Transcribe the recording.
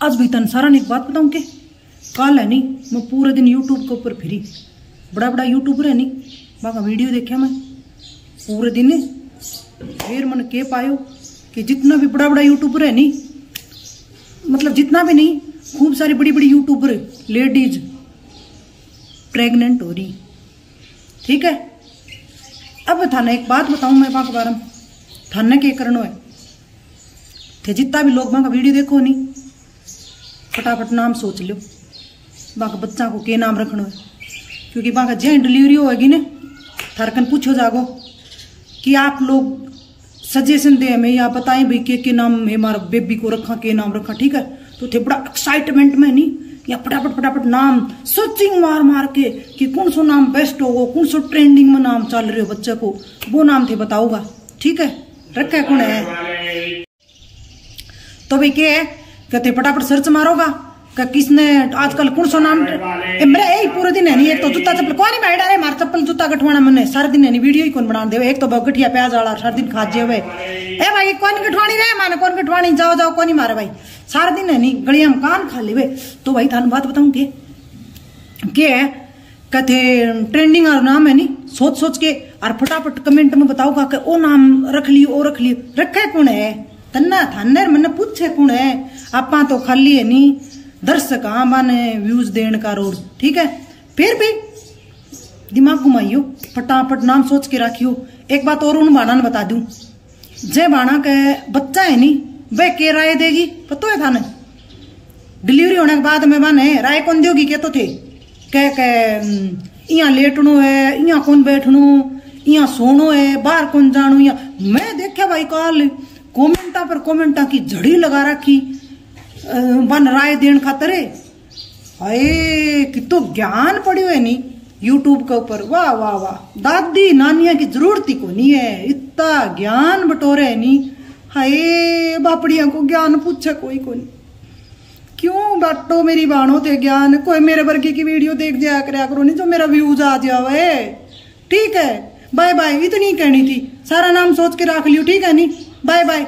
आज भाई तन सारा ने एक बात बताऊँ के? कल है नहीं, मैं पूरे दिन यूट्यूब के ऊपर फिरी। बड़ा बड़ा यूट्यूबर है नहीं बाका वीडियो देखा मैं। पूरे दिन फिर मन के पायो कि जितना भी बड़ा बड़ा यूट्यूबर है नहीं मतलब जितना भी नहीं, खूब सारी बड़ी बड़ी यूट्यूबर लेडीज़ प्रेग्नेंट हो रही। ठीक है? अब थाने एक बात बताऊँ मैं वहाँ के बारे में थाने के करनो है। थे जितना भी लोग वहाँ का वीडियो देखो नहीं फटाफट नाम सोच लो वहाँ का बच्चा को के नाम रखना है क्योंकि वहाँ का जैन डिलीवरी होगी ना, थारकन पूछो जागो कि आप लोग सजेशन दे हमें, या बताएँ भाई के के नाम हमारा बेबी को रखा, के नाम रखा, ठीक है? तो थे बड़ा एक्साइटमेंट में नहीं, या फटाफट फटाफट नाम सर्चिंग मार मार के कि कौन सो नाम बेस्ट होगा, कौन सो ट्रेंडिंग में नाम चल रहे हो बच्चे को, वो नाम थे बताऊँगा, ठीक है? रखा है कौन है? तो भाई क्या है? कहते फटाफट सर्च मारोगा का किसने आजकल कौन सा नाम मेरा यही पूरे दिन है नहीं एक तो जूता चप्पल कौन बैठा है मार चप्पल जूता गठवाना मैंने सारा दिन है नहीं वीडियो ही कौन बना दे एक तो गठिया प्याज वाला सारा दिन खाजे हुए ए भाई कौन गठवानी रे माने कौन गठवानी जाओ जाओ कौन ही मारे भाई सारा दिन है नहीं गड़िया में कान खा ले तो भाई थानू बात बताऊँ के के है कहते ट्रेंडिंग और नाम है नहीं सोच सोच के और फटाफट कमेंट में बताओगा कि ओ नाम रख लियो ओ रख लियो रखे कौन है तन्ना थाने मैंने पूछे कौन है आपा तो खाली है नहीं दर्शक हाँ बाने व्यूज़ देने का रोड, ठीक है? फिर भी दिमाग घुमाइयो, फटाफट नाम सोच के रखियो। एक बात और उन बाणा ने बता दू। जय बाणा के बच्चा है नी, वे के राय देगी? पतो है थाने? डिलीवरी होने के बाद में बाने राय कौन दोगी? के तो थे? कह के यहाँ लेटनो है यहाँ कौन बैठनो यहाँ सोनो है, बाहर कौन जानो या मैं देखा भाई कल। कमेंटा पर कमेंटा की झड़ी लगा रखी वन राय देन खातर हाय कि तो ज्ञान पड़ियो है नी यूट्यूब के ऊपर। वाह वाह वाह। दादी, नानिया की ज़रूरत ही को नहीं है। इतना ज्ञान बटोरे है नी। हाय, बापड़िया को ज्ञान पूछे कोई को नहीं क्यों बाटो मेरी बाणो ते ज्ञान? कोई मेरे वर्गी की वीडियो देख जाया करया करो नहीं जो मेरा व्यूज़ आ जावे। ठीक है बाय बाय इतनी कहनी थी। सारा नाम सोच के रख लियो, ठीक है नी? Bye bye